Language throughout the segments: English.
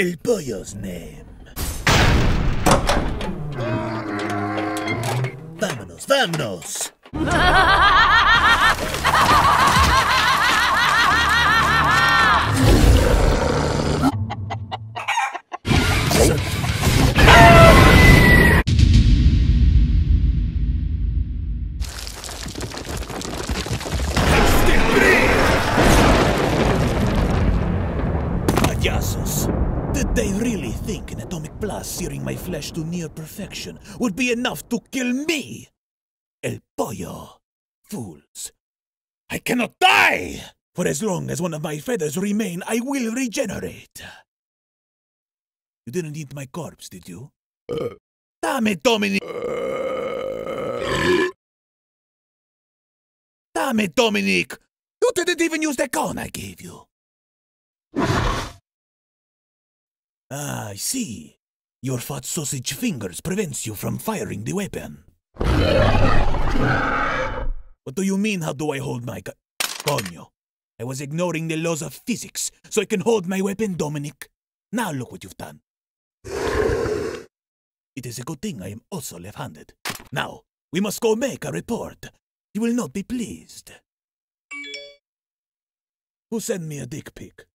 El Pollo's name. Vámonos, vámonos. they really think an atomic blast searing my flesh to near perfection would be enough to kill me? El Pollo. Fools. I cannot die! For as long as one of my feathers remain, I will regenerate. You didn't eat my corpse, did you? Uh. Damn it, Dominic! Uh. Damn it, Dominic! You didn't even use the gun I gave you. Ah, I see. Your fat sausage fingers prevents you from firing the weapon. What do you mean, how do I hold my Coño. I was ignoring the laws of physics, so I can hold my weapon, Dominic. Now look what you've done. It is a good thing I am also left-handed. Now, we must go make a report. You will not be pleased. Who sent me a dick pic?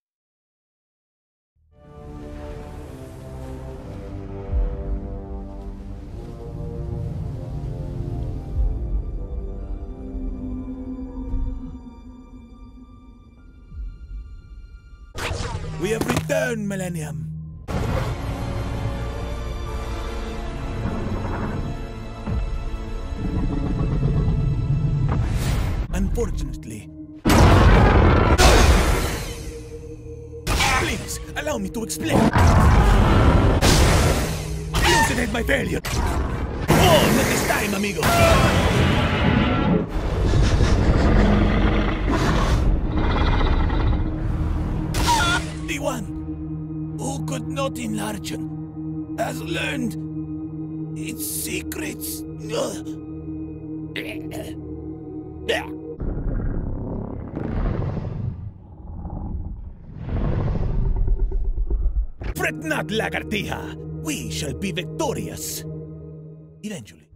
We have returned, Millennium. Unfortunately. Please, allow me to explain. Elucidate my failure. Oh, not this time, amigo. Could not enlarge has learned its secrets. Fret not, Lagartija. We shall be victorious. Eventually.